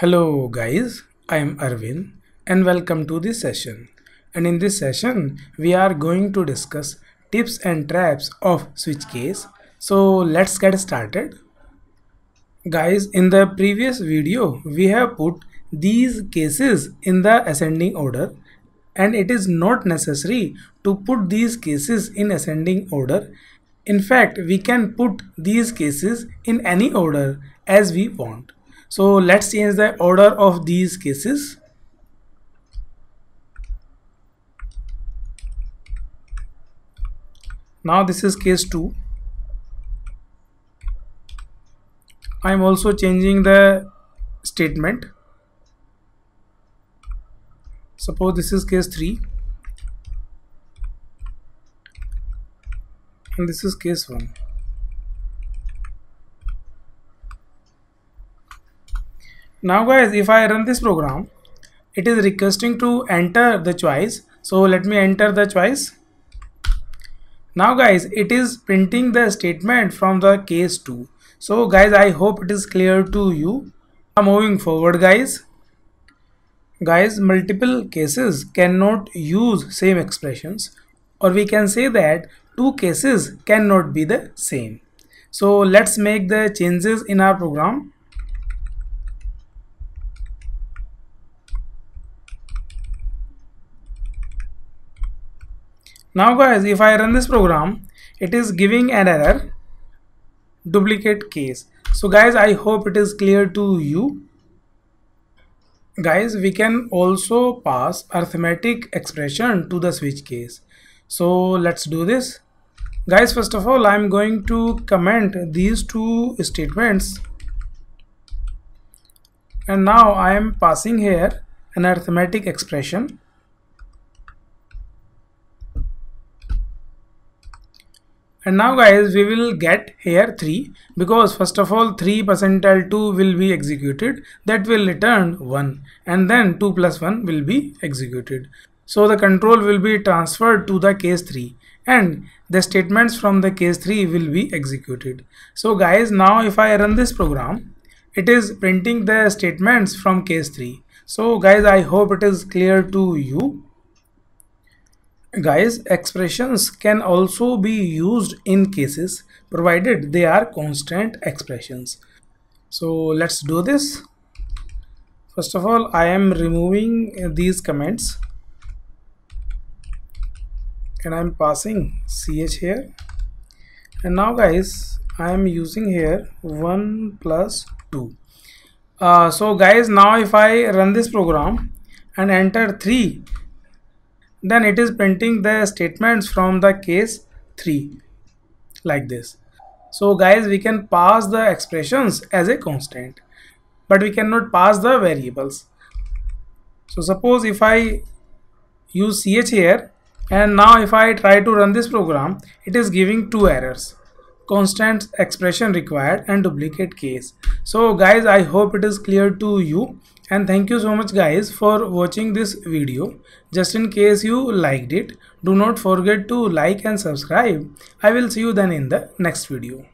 Hello guys, I am Arvind and welcome to this session. And in this session, we are going to discuss tips and traps of switch case. So let's get started. Guys, in the previous video, we have put these cases in the ascending order and it is not necessary to put these cases in ascending order. In fact, we can put these cases in any order as we want. So let's change the order of these cases. Now this is case 2. I am also changing the statement. Suppose this is case 3 and this is case 1. Now guys if I run this program it is requesting to enter the choice. So let me enter the choice. Now guys it is printing the statement from the case 2 so guys I hope it is clear to you. Moving forward guys. Guys multiple cases cannot use same expressions or we can say that two cases cannot be the same. So let's make the changes in our program now guys if I run this program it is giving an error duplicate case. So guys I hope it is clear to you. Guys we can also pass arithmetic expression to the switch case. So let's do this. Guys first of all I'm going to comment these two statements. And now I am passing here an arithmetic expression and now guys we will get here 3 because first of all 3 percentile 2 will be executed. That will return 1 and then 2 plus 1 will be executed. So the control will be transferred to the case 3 and the statements from the case 3 will be executed. So guys now if I run this program it is printing the statements from case 3 so guys I hope it is clear to you Guys, expressions can also be used in cases provided they are constant expressions. So let's do this. First of all, I am removing these comments and I'm passing ch here. And now guys, I am using here 1 plus 2. Uh, so guys, now if I run this program and enter 3 then it is printing the statements from the case 3 like this. So guys we can pass the expressions as a constant but we cannot pass the variables. So suppose if I use ch here and now if I try to run this program it is giving two errors constant expression required and duplicate case. So guys I hope it is clear to you. And thank you so much guys for watching this video. Just in case you liked it do not forget to like and subscribe. I will see you then in the next video